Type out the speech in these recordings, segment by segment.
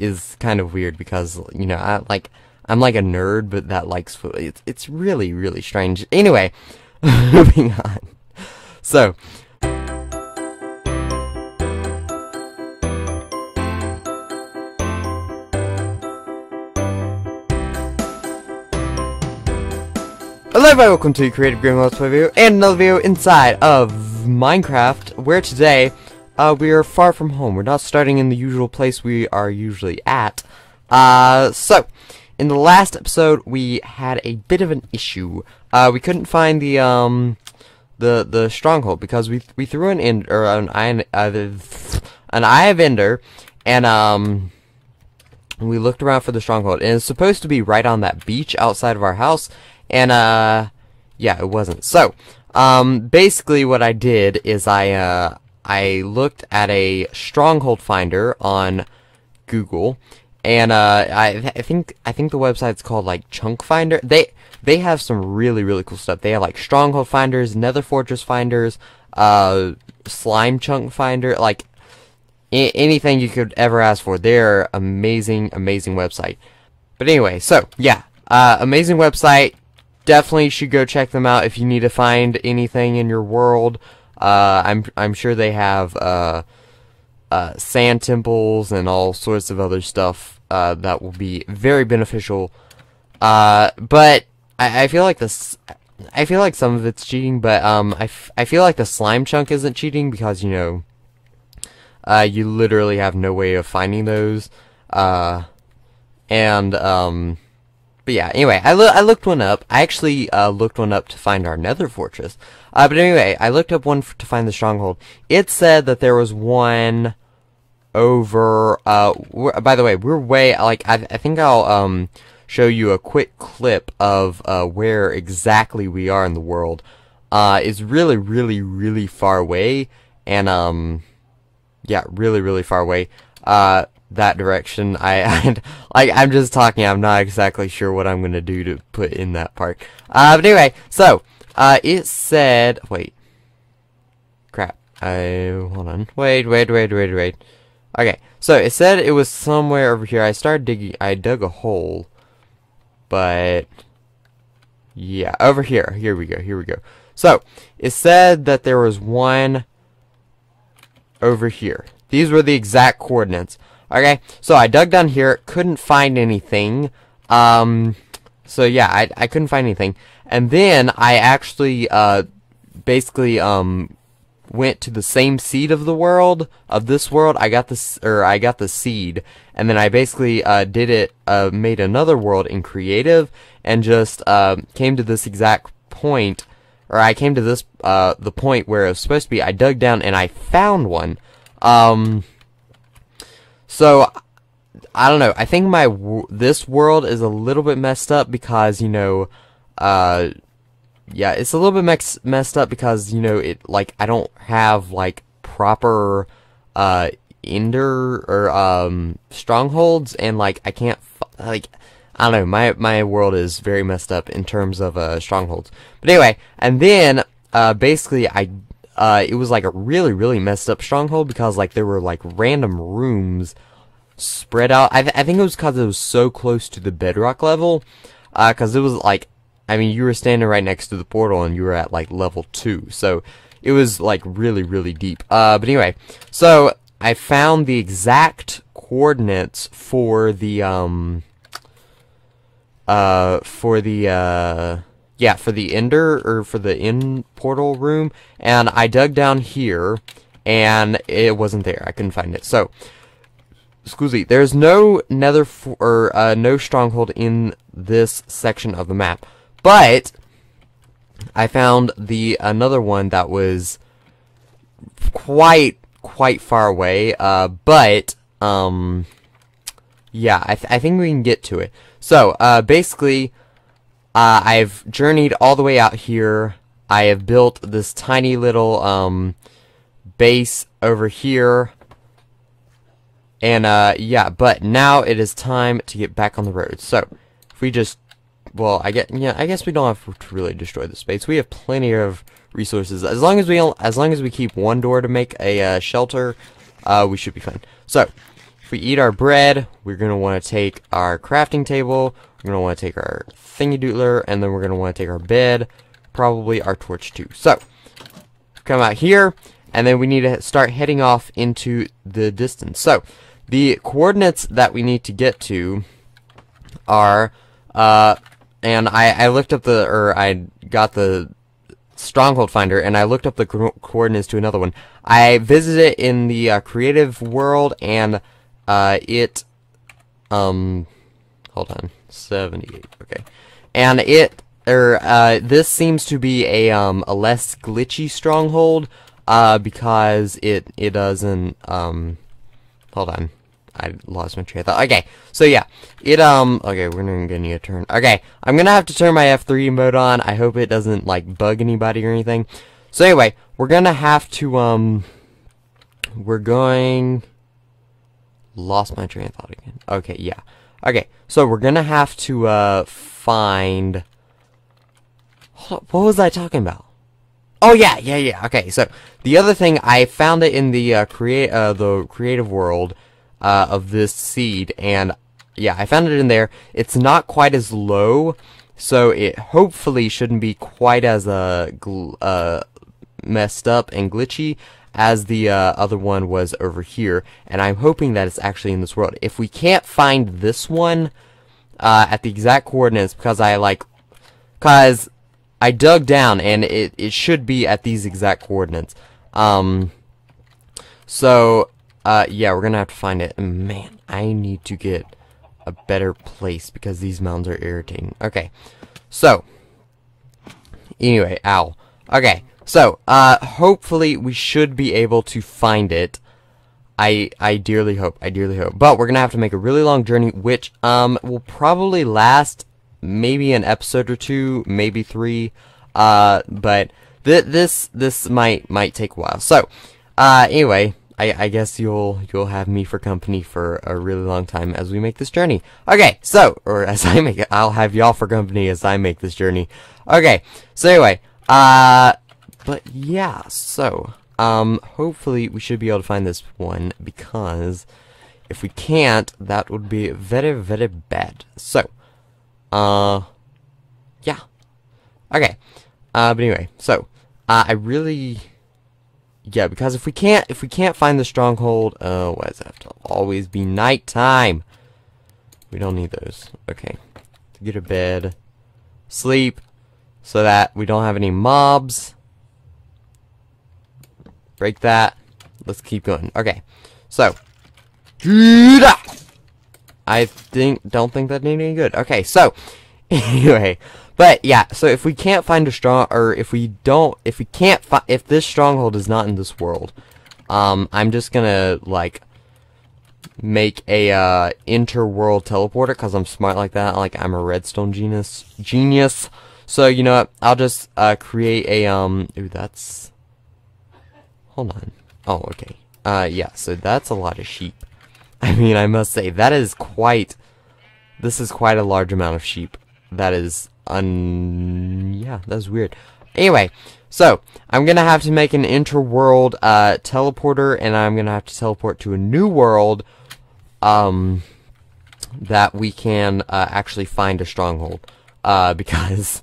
is kind of weird because you know I like I'm like a nerd, but that likes food. It's it's really really strange. Anyway, moving on. So. Hello everybody, welcome to Creative Game Let's Play video and another video inside of Minecraft where today uh, we are far from home. We're not starting in the usual place we are usually at. Uh, so, in the last episode we had a bit of an issue. Uh, we couldn't find the um the the stronghold because we we threw an end or an iron an eye of ender and um we looked around for the stronghold and it's supposed to be right on that beach outside of our house and uh yeah it wasn't so um basically what I did is I uh I looked at a stronghold finder on Google and uh I I think I think the website's called like Chunk Finder. They they have some really really cool stuff. They have like stronghold finders nether fortress finders uh slime chunk finder like anything you could ever ask for. They're amazing amazing website. But anyway so yeah uh amazing website. Definitely should go check them out if you need to find anything in your world. Uh, I'm I'm sure they have uh, uh, sand temples and all sorts of other stuff uh, that will be very beneficial. Uh, but I, I feel like this. I feel like some of it's cheating, but um, I, I feel like the slime chunk isn't cheating because you know, uh, you literally have no way of finding those. Uh, and um, but yeah, anyway, I, lo I looked one up. I actually uh, looked one up to find our nether fortress. Uh, but anyway, I looked up one to find the stronghold. It said that there was one over, uh, by the way, we're way, like, I, I think I'll, um, show you a quick clip of, uh, where exactly we are in the world. Uh, it's really, really, really far away, and, um, yeah, really, really far away. Uh, that direction. I, I like I'm just talking. I'm not exactly sure what I'm gonna do to put in that part. Uh, but anyway, so uh, it said. Wait, crap. I hold on. Wait, wait, wait, wait, wait. Okay, so it said it was somewhere over here. I started digging. I dug a hole, but yeah, over here. Here we go. Here we go. So it said that there was one over here. These were the exact coordinates. Okay, so I dug down here, couldn't find anything. Um, so yeah, I, I couldn't find anything. And then I actually, uh, basically, um, went to the same seed of the world, of this world. I got this, or I got the seed. And then I basically, uh, did it, uh, made another world in creative, and just, uh, came to this exact point, or I came to this, uh, the point where it was supposed to be. I dug down and I found one. Um, so, I don't know. I think my this world is a little bit messed up because you know, uh, yeah, it's a little bit mex messed up because you know it like I don't have like proper uh ender or um strongholds and like I can't like I don't know. My my world is very messed up in terms of uh strongholds. But anyway, and then uh basically I uh, it was like a really, really messed up stronghold because like there were like random rooms spread out. I, th I think it was because it was so close to the bedrock level, because uh, it was like, I mean, you were standing right next to the portal and you were at like level two, so it was like really, really deep. Uh, but anyway, so I found the exact coordinates for the um, uh, for the uh yeah, for the ender, or for the end portal room, and I dug down here, and it wasn't there. I couldn't find it. So, excuse me, there's no nether, or uh, no stronghold in this section of the map, but I found the another one that was quite, quite far away, uh, but, um, yeah, I, th I think we can get to it. So, uh, basically, uh, I've journeyed all the way out here. I have built this tiny little um, base over here. And uh, yeah, but now it is time to get back on the road. So, if we just, well, I get, yeah, I guess we don't have to really destroy the space. We have plenty of resources. As long as we, as long as we keep one door to make a uh, shelter, uh, we should be fine. So, if we eat our bread, we're going to want to take our crafting table, we're going to want to take our thingy doodler, and then we're going to want to take our bed, probably our torch too. So, come out here, and then we need to start heading off into the distance. So, the coordinates that we need to get to are, uh, and I, I looked up the, or I got the stronghold finder, and I looked up the co coordinates to another one. I visited it in the uh, creative world, and uh, it, um, hold on, 78, okay, and it, er, uh, this seems to be a, um, a less glitchy stronghold, uh, because it, it doesn't, um, hold on, I lost my train of thought. Okay, so yeah, it, um, okay, we're gonna need a turn. Okay, I'm gonna have to turn my F3 mode on. I hope it doesn't, like, bug anybody or anything. So anyway, we're gonna have to, um, we're going, lost my train of thought again. Okay, yeah. Okay, so we're gonna have to, uh, find, what was I talking about? Oh yeah, yeah, yeah. Okay, so the other thing I found it in the uh, create uh, the creative world uh, of this seed, and yeah, I found it in there. It's not quite as low, so it hopefully shouldn't be quite as uh, uh messed up and glitchy as the uh, other one was over here, and I'm hoping that it's actually in this world. If we can't find this one uh, at the exact coordinates, because I like, because I dug down and it it should be at these exact coordinates. Um, so uh, yeah, we're gonna have to find it. Man, I need to get a better place because these mountains are irritating. Okay, so anyway, ow. Okay, so uh, hopefully we should be able to find it. I I dearly hope. I dearly hope. But we're gonna have to make a really long journey, which um will probably last maybe an episode or two, maybe three. Uh, but th this this might might take a while. So, uh, anyway, I, I guess you'll you'll have me for company for a really long time as we make this journey. Okay, so or as I make it, I'll have y'all for company as I make this journey. Okay, so anyway, uh, but yeah, so um, hopefully we should be able to find this one because if we can't, that would be very very bad. So, uh, yeah, okay, uh, but anyway, so uh, I really yeah, because if we can't if we can't find the stronghold, uh, why does it have to always be nighttime? We don't need those. Okay. To get a bed, sleep, so that we don't have any mobs. Break that. Let's keep going. Okay. So, I think don't think that did any good. Okay, so anyway, but yeah, so if we can't find a strong, or if we don't, if we can't find, if this stronghold is not in this world, um, I'm just gonna like make a uh, interworld teleporter because I'm smart like that. Like I'm a redstone genius, genius. So you know what? I'll just uh, create a um. Ooh, that's. Hold on. Oh, okay. Uh, yeah. So that's a lot of sheep. I mean, I must say that is quite. This is quite a large amount of sheep. That is un yeah, that's weird. Anyway, so I'm gonna have to make an interworld uh, teleporter, and I'm gonna have to teleport to a new world, um, that we can uh, actually find a stronghold, uh, because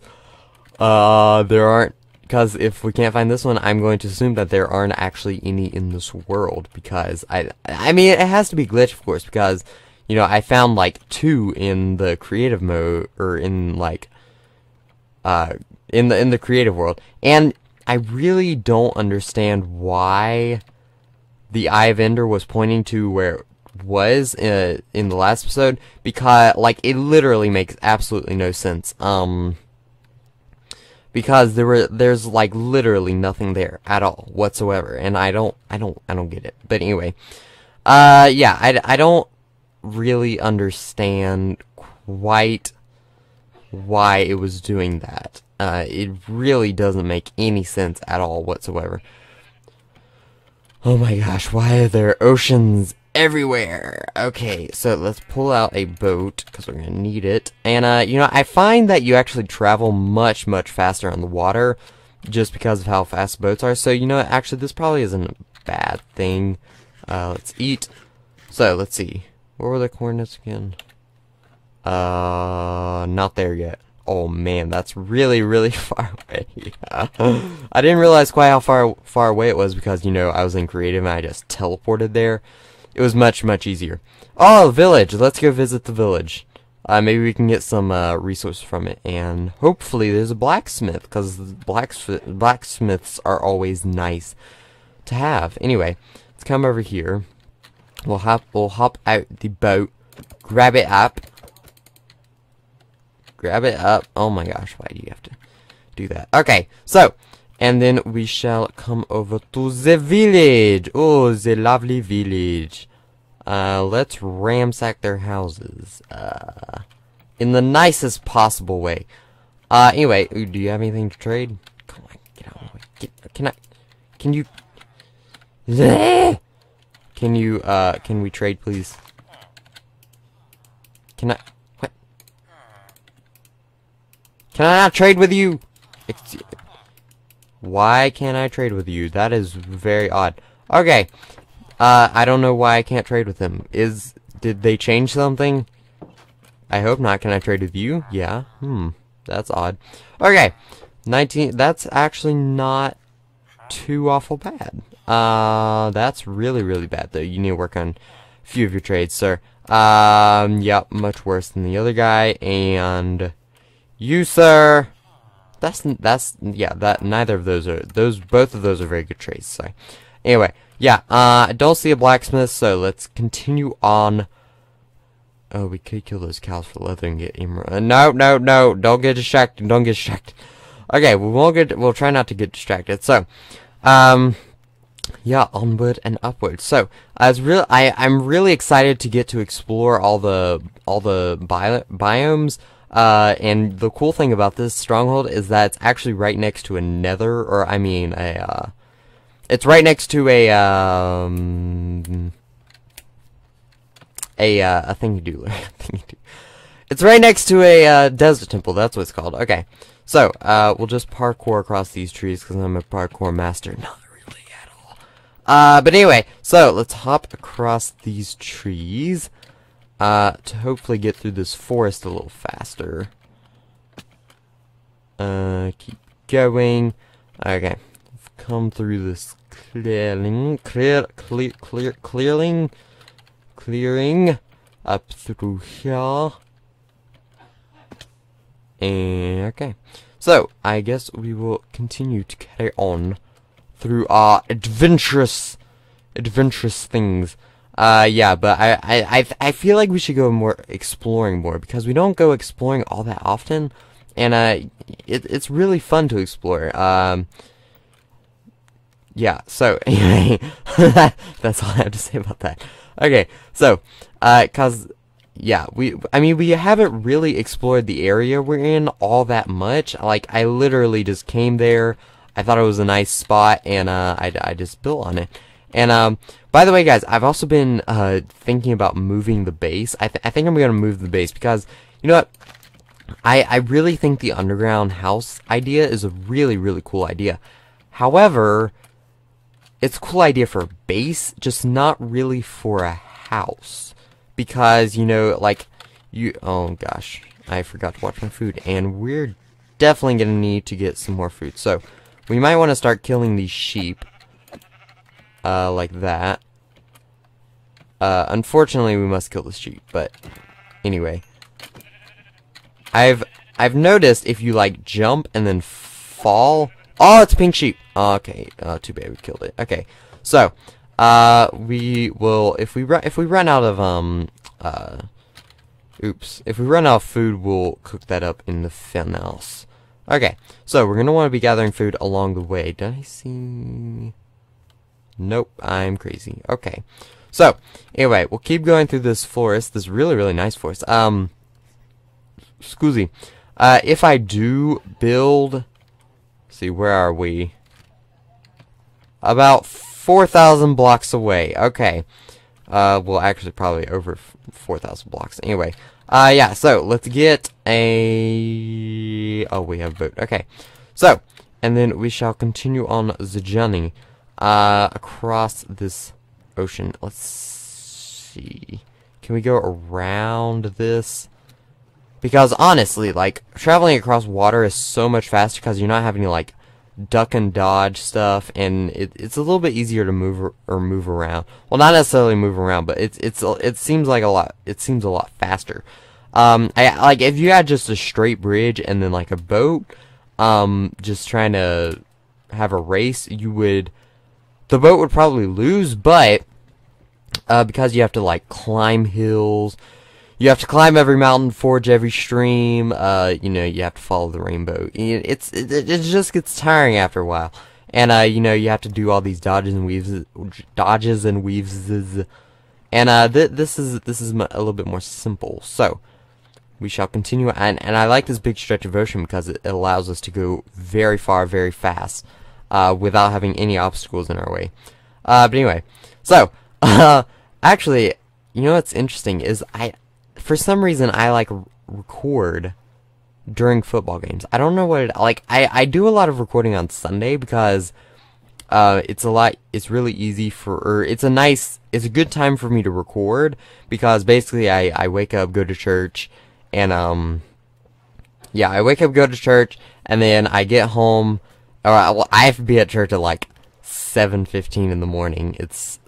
uh, there aren't. Because if we can't find this one, I'm going to assume that there aren't actually any in this world. Because I, I mean, it has to be glitch, of course. Because you know, I found like two in the creative mode, or in like uh, in the in the creative world, and I really don't understand why the Eye of Ender was pointing to where it was uh, in the last episode because like it literally makes absolutely no sense. Um, because there were there's like literally nothing there at all whatsoever, and I don't I don't I don't get it. But anyway, uh, yeah, I I don't really understand quite why it was doing that. Uh, it really doesn't make any sense at all whatsoever. Oh my gosh, why are there oceans everywhere? Okay, so let's pull out a boat, because we're going to need it. And, uh, you know, I find that you actually travel much, much faster on the water, just because of how fast boats are. So, you know, actually, this probably isn't a bad thing. Uh, let's eat. So, let's see. Where were the coordinates again? Uh, not there yet. Oh man, that's really, really far away. I didn't realize quite how far far away it was because, you know, I was in creative and I just teleported there. It was much, much easier. Oh, village! Let's go visit the village. Uh, maybe we can get some uh, resource from it, and hopefully there's a blacksmith, because blacksmith blacksmiths are always nice to have. Anyway, let's come over here. We'll hop, we'll hop out the boat, grab it up, grab it up. Oh my gosh, why do you have to do that? Okay, so, and then we shall come over to the village. Oh, the lovely village. Uh, let's ransack their houses. Uh, in the nicest possible way. Uh, anyway, do you have anything to trade? Come on, get out of my way. Get, can I, can you, can you, uh, can we trade, please? Can I, what? Can I not trade with you? Why can't I trade with you? That is very odd. Okay, uh, I don't know why I can't trade with him. Is, did they change something? I hope not. Can I trade with you? Yeah. Hmm. That's odd. Okay. 19, that's actually not too awful bad. Uh, that's really, really bad, though. You need to work on a few of your trades, sir. Um, yep, much worse than the other guy, and you, sir. That's, that's, yeah, that, neither of those are, those, both of those are very good trades, so. Anyway, yeah, uh, I don't see a blacksmith, so let's continue on. Oh, we could kill those cows for leather and get emerald. Uh, no, no, no, don't get distracted, don't get distracted. Okay, we won't get, we'll try not to get distracted. So, um, yeah, onward and upward. So, I was real, I, I'm really excited to get to explore all the, all the bi biomes. Uh, and the cool thing about this stronghold is that it's actually right next to a nether, or I mean, a, uh, it's right next to a, um, a, uh, a thingy doodler. it's right next to a, uh, desert temple, that's what it's called. Okay. So, uh, we'll just parkour across these trees, because I'm a parkour master. Not really at all. Uh, but anyway, so, let's hop across these trees, uh, to hopefully get through this forest a little faster. Uh, keep going. Okay come through this clearing, clear, clear, clear, clearing, clearing up through here. And, okay. So, I guess we will continue to carry on through our adventurous, adventurous things. Uh, yeah, but I, I, I, I feel like we should go more exploring more because we don't go exploring all that often, and uh, it, it's really fun to explore. Um, yeah, so, anyway, that's all I have to say about that. Okay, so, uh, cause, yeah, we, I mean, we haven't really explored the area we're in all that much. Like, I literally just came there, I thought it was a nice spot, and, uh, I, I just built on it. And, um, by the way, guys, I've also been, uh, thinking about moving the base. I, th I think I'm gonna move the base, because, you know what? I, I really think the underground house idea is a really, really cool idea. However, it's a cool idea for a base, just not really for a house. Because, you know, like, you, oh gosh, I forgot to watch my food, and we're definitely gonna need to get some more food. So, we might want to start killing these sheep, uh, like that. Uh, unfortunately, we must kill the sheep, but anyway. I've, I've noticed if you, like, jump and then fall, Oh, it's a pink sheep. Oh, okay, uh, too bad we killed it. Okay, so uh, we will if we run if we run out of um uh, oops, if we run out of food, we'll cook that up in the furnace. Okay, so we're gonna want to be gathering food along the way. Did I see? Nope, I'm crazy. Okay, so anyway, we'll keep going through this forest. This really really nice forest. Um, Scoozy. Uh, if I do build see, where are we? About 4,000 blocks away. Okay. Uh, well, actually, probably over 4,000 blocks. Anyway. Uh, yeah, so, let's get a... Oh, we have boat. Okay. So, and then we shall continue on the journey, uh, across this ocean. Let's see. Can we go around this? Because honestly, like, traveling across water is so much faster because you're not having to, like, duck and dodge stuff, and it, it's a little bit easier to move or move around. Well, not necessarily move around, but it's it's it seems like a lot. It seems a lot faster. Um, I like if you had just a straight bridge and then like a boat, um, just trying to have a race, you would the boat would probably lose, but uh, because you have to like climb hills, you have to climb every mountain, forge every stream. Uh, you know, you have to follow the rainbow. It's it, it just gets tiring after a while, and uh, you know, you have to do all these dodges and weaves, dodges and weaves, and uh, th this is this is a little bit more simple. So we shall continue, and and I like this big stretch of ocean because it, it allows us to go very far, very fast uh, without having any obstacles in our way. Uh, but anyway, so, uh, actually, you know what's interesting is I, for some reason, I like record during football games. I don't know what it, like, I, I do a lot of recording on Sunday because, uh, it's a lot, it's really easy for, or it's a nice, it's a good time for me to record because basically I, I wake up, go to church, and, um, yeah, I wake up, go to church, and then I get home, Alright, well, I have to be at church at like 7.15 in the morning. It's,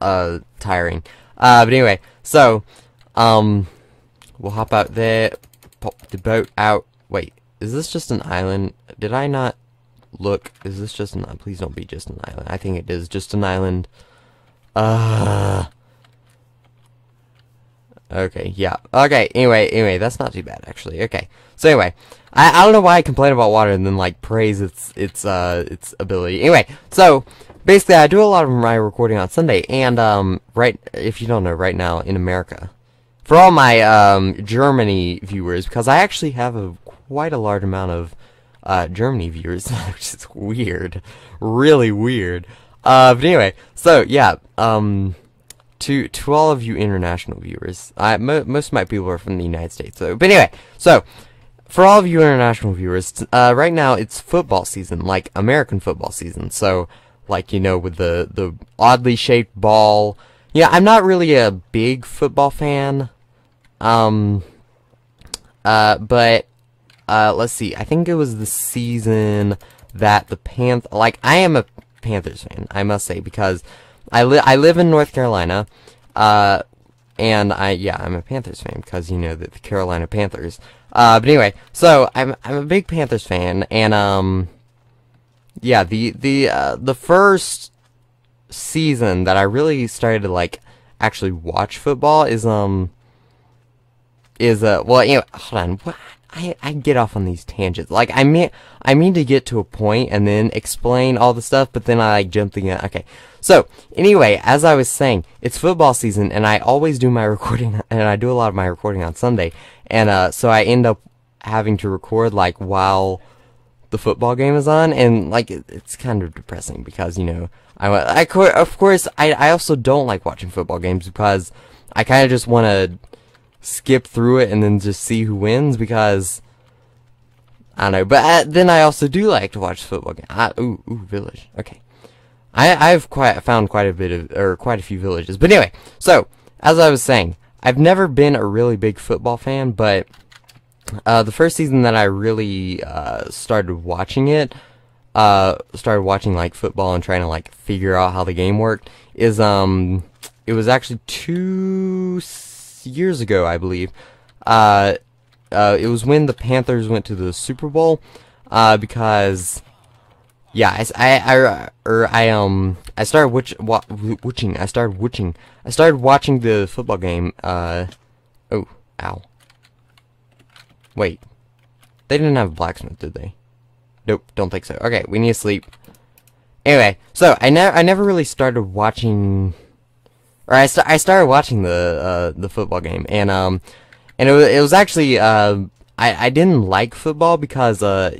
uh, tiring. Uh, but anyway, so, um, we'll hop out there, pop the boat out. Wait, is this just an island? Did I not look? Is this just an, please don't be just an island. I think it is just an island. Uh, okay, yeah. Okay, anyway, anyway, that's not too bad, actually. Okay, so anyway, I, I don't know why I complain about water and then like praise its its uh its ability. Anyway, so basically I do a lot of my recording on Sunday and um right if you don't know right now in America for all my um Germany viewers because I actually have a quite a large amount of uh Germany viewers which is weird really weird uh but anyway so yeah um to to all of you international viewers I mo most of my people are from the United States so but anyway so for all of you international viewers, uh, right now it's football season, like American football season. So, like you know, with the the oddly shaped ball. Yeah, I'm not really a big football fan. Um. Uh, but uh, let's see. I think it was the season that the Panth. Like, I am a Panthers fan, I must say, because I li I live in North Carolina. Uh, and I yeah, I'm a Panthers fan because you know the, the Carolina Panthers. Uh, but anyway, so I'm I'm a big Panthers fan, and um, yeah, the the uh, the first season that I really started to like actually watch football is um is uh well anyway hold on what I I get off on these tangents. Like I mean I mean to get to a point and then explain all the stuff but then I like jump the gun okay. So anyway as I was saying it's football season and I always do my recording and I do a lot of my recording on Sunday. And uh, so I end up having to record like while the football game is on, and like it, it's kind of depressing because you know I, I of course I I also don't like watching football games because I kind of just want to skip through it and then just see who wins because I don't know. But uh, then I also do like to watch football games. I, ooh ooh village. Okay, I I've quite found quite a bit of or quite a few villages. But anyway, so as I was saying, I've never been a really big football fan, but uh, the first season that I really uh, started watching it, uh, started watching like football and trying to like figure out how the game worked, is um, it was actually two years ago, I believe. Uh, uh, it was when the Panthers went to the Super Bowl, uh, because yeah, I, I, I, or I, um, I started watch, watching, I started watching, I started watching the football game, uh, oh, ow. Wait. They didn't have a blacksmith, did they? Nope, don't think so. Okay, we need to sleep. Anyway, so, I never, I never really started watching, or I, st I started watching the, uh, the football game, and, um, and it was, it was actually, uh, I, I didn't like football because, uh,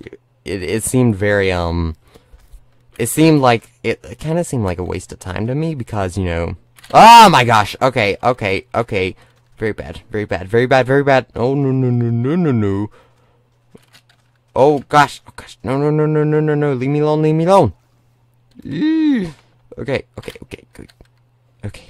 it, it seemed very, um, it seemed like it, it kind of seemed like a waste of time to me because you know oh my gosh okay okay okay. Very bad very bad very bad very bad. Oh no no no no no no. Oh gosh oh gosh. No no no no no no no. Leave me alone leave me alone. Okay okay okay good. Okay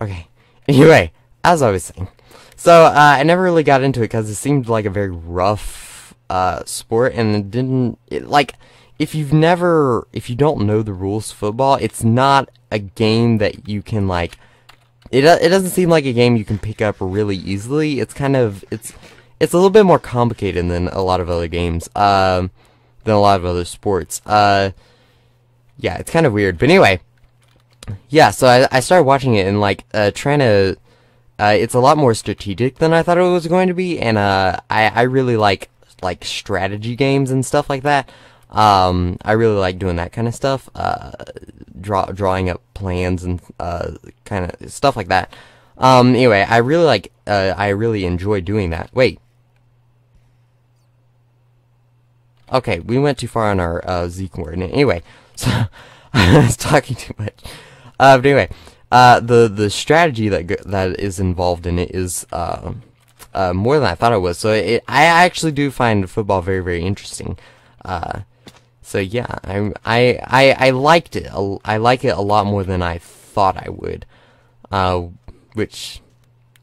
okay Anyway, as I was saying, so uh, I never really got into it because it seemed like a very rough uh, sport, and it didn't it, like if you've never if you don't know the rules of football, it's not a game that you can like. It it doesn't seem like a game you can pick up really easily. It's kind of it's it's a little bit more complicated than a lot of other games. Um, than a lot of other sports. Uh, yeah, it's kind of weird. But anyway, yeah. So I I started watching it and like uh, trying to uh, it's a lot more strategic than I thought it was going to be, and uh, I I really like like strategy games and stuff like that. Um, I really like doing that kind of stuff. Uh, draw drawing up plans and uh, kind of stuff like that. Um, anyway, I really like uh, I really enjoy doing that. Wait. Okay, we went too far on our uh, z coordinate. Anyway, so I was talking too much. Uh, but anyway, uh, the the strategy that that is involved in it is uh, uh, more than I thought it was. So it, I actually do find football very very interesting. Uh, so yeah, I, I I I liked it. I like it a lot more than I thought I would, uh, which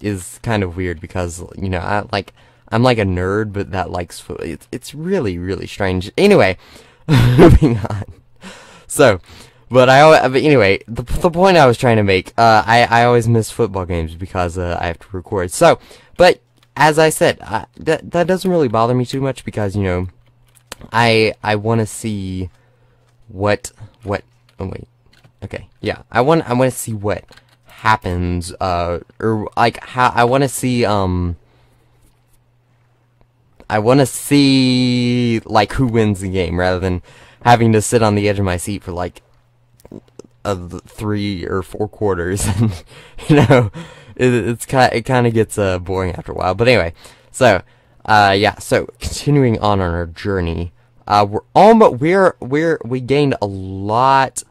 is kind of weird because you know I like I'm like a nerd, but that likes football. It's it's really really strange. Anyway, moving on. So. But I, but anyway, the the point I was trying to make, uh, I I always miss football games because uh, I have to record. So, but as I said, uh, that that doesn't really bother me too much because you know, I I want to see what what. Oh wait, okay, yeah, I want I want to see what happens, uh, or like how I want to see um. I want to see like who wins the game rather than having to sit on the edge of my seat for like of three or four quarters, and you know, it, it's kind it kind of gets uh, boring after a while. But anyway, so uh, yeah, so continuing on on our journey, uh, we're almost we're we're we gained a lot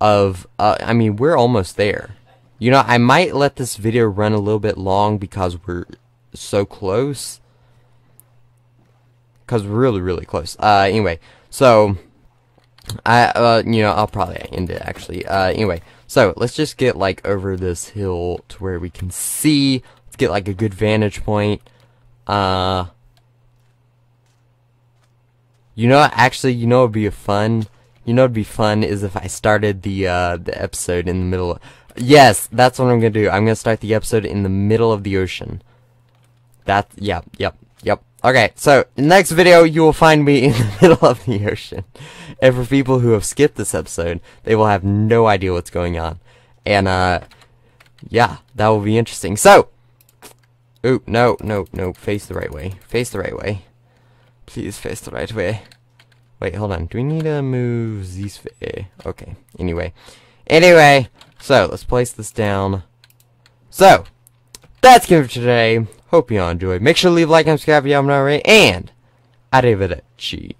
of uh, I mean we're almost there. You know, I might let this video run a little bit long because we're so close. Because we're really, really close. Uh, anyway, so I, uh, you know, I'll probably end it actually. Uh, anyway, so let's just get like over this hill to where we can see. Let's get like a good vantage point. Uh, you know, actually, you know, it'd be fun. You know, it'd be fun is if I started the uh the episode in the middle. Of, yes, that's what I'm gonna do. I'm gonna start the episode in the middle of the ocean. That, yeah, yep, yep. Okay, so next video, you will find me in the middle of the ocean. And for people who have skipped this episode, they will have no idea what's going on. And, uh, yeah, that will be interesting. So, ooh, no, no, no, face the right way. Face the right way. Please face the right way. Wait, hold on. Do we need to move this way? Okay, anyway. Anyway, so, let's place this down. So, that's it for today. Hope you all enjoyed. Make sure to leave a like and subscribe if you haven't already. And, arrivederci.